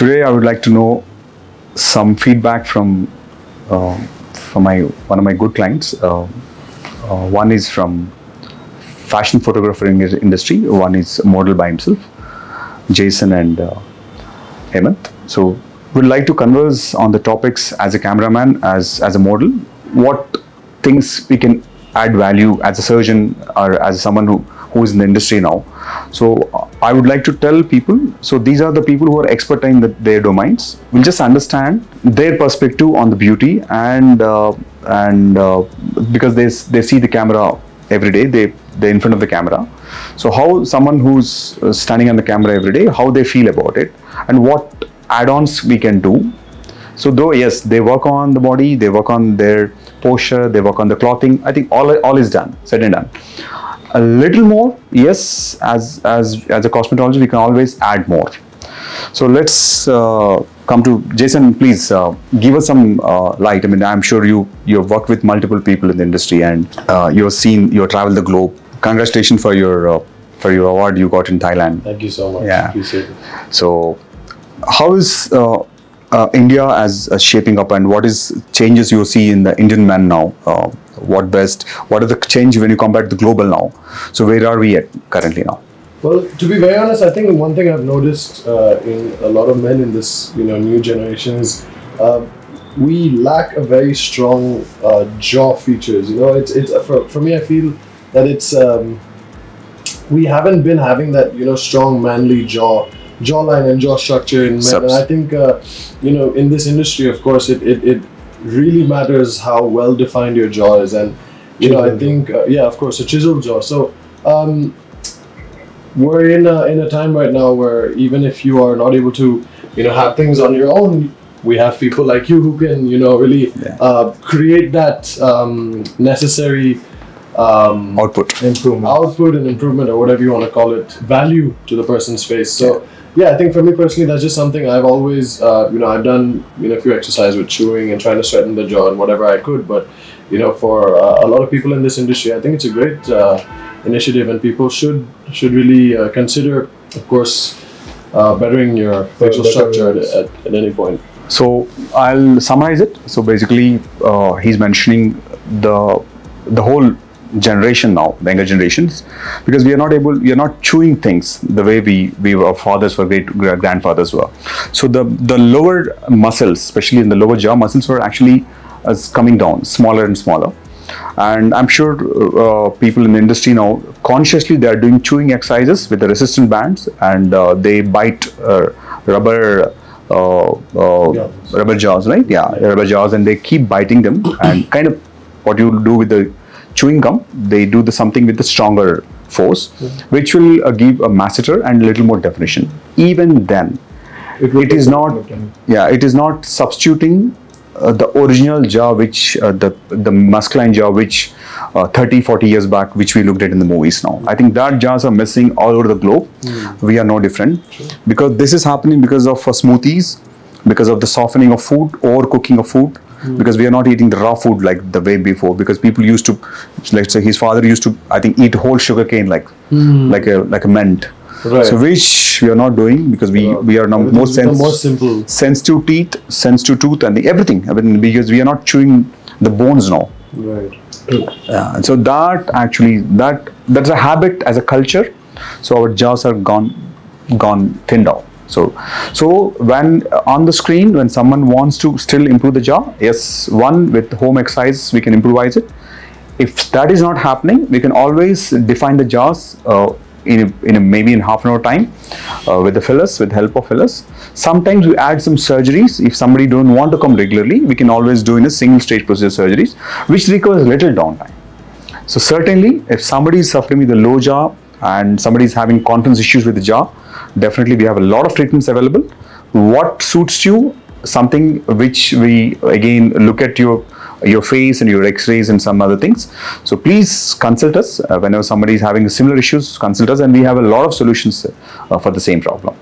today I would like to know some feedback from uh, from my one of my good clients. Uh, uh, one is from fashion photographer in industry. One is model by himself, Jason and uh, Hemant. So would like to converse on the topics as a cameraman, as as a model. What things we can add value as a surgeon or as someone who who is in the industry now. So I would like to tell people. So these are the people who are expert in the, their domains. We'll just understand their perspective on the beauty and uh, and uh, because they they see the camera every day. They they're in front of the camera. So how someone who's uh, standing on the camera every day, how they feel about it, and what add-ons we can do. So though yes, they work on the body, they work on their posture, they work on the clothing. I think all all is done, said and done a little more yes as as as a cosmetologist we can always add more so let's uh, come to jason please uh, give us some uh, light i mean i'm sure you you've worked with multiple people in the industry and uh, you've seen you've traveled the globe congratulations for your uh, for your award you got in thailand Thank you so much. Yeah. Appreciate it. so how is uh, india as uh, shaping up and what is changes you see in the indian man now uh, what best what are the change when you compare to the global now so where are we at currently now Well, to be very honest, I think one thing I've noticed uh, in a lot of men in this you know new generation is uh, we lack a very strong uh, jaw features. You know, it's it's for, for me. I feel that it's um, we haven't been having that you know strong manly jaw jawline and jaw structure in men. And I think uh, you know in this industry, of course, it it, it really matters how well defined your jaw is, and you know I think uh, yeah, of course, a chiseled jaw. So. Um, we're in a, in a time right now where even if you are not able to you know have things on your own we have people like you who can you know really Yeah. uh, create that um, necessary um, output Improvement. output and improvement or whatever you want to call it value to the person's face so yeah i think for me personally that's just something i've always uh, you know i've done you know a few exercises with chewing and trying to straighten the jaw and whatever i could but you know for uh, a lot of people in this industry i think it's a great uh, initiative and people should should really uh, consider of course uh, bettering your facial structure at, at, at any point So I'll summarize it. So basically, uh, he's mentioning the the whole generation now, the younger generations, because we are not able, we are not chewing things the way we we our fathers were, great grandfathers were. So the the lower muscles, especially in the lower jaw muscles, were actually uh, coming down, smaller and smaller. And I'm sure uh, people in the industry now consciously they are doing chewing exercises with the resistant bands, and uh, they bite uh, rubber. Uh, uh, rubber jaws, right? Yeah, rubber jaws, and they keep biting them. and kind of what you do with the chewing gum, they do the something with the stronger force, which will uh, give a masseter and a little more definition. Even then, will it is not. Yeah, it is not substituting uh, the original jaw, which uh, the the masculine jaw, which uh, 30, 40 years back, which we looked at in the movies now. I think that jaws are missing all over the globe. We are no different because this is happening because of smoothies, because of the softening of food, or cooking of food. Hmm. Because we are not eating the raw food like the way before. Because people used to, let's say, his father used to, I think, eat whole sugar cane like, hmm. like a like a mint. Right. So which we are not doing because we we are now more sense, more simple. sensitive teeth, sensitive tooth, and the, everything. I mean, because we are not chewing the bones now. right Yeah, and so that actually that that's a habit as a culture. So our jaws are gone gone thinned out. So so when uh, on the screen when someone wants to still improve the jaw, yes, one with home exercise we can improvise it. If that is not happening, we can always define the jaws uh, in, a, in a, maybe in half an hour time uh, with the fillers, with the help of fillers. Sometimes we add some surgeries. If somebody don't want to come regularly, we can always do in a single stage procedure surgeries, which requires little downtime. So certainly, if somebody is suffering with a low jaw and somebody is having confidence issues with the jaw, definitely we have a lot of treatments available. What suits you? Something which we again look at your your face and your X-rays and some other things. So please consult us uh, whenever somebody is having similar issues. Consult us, and we have a lot of solutions uh, for the same problem.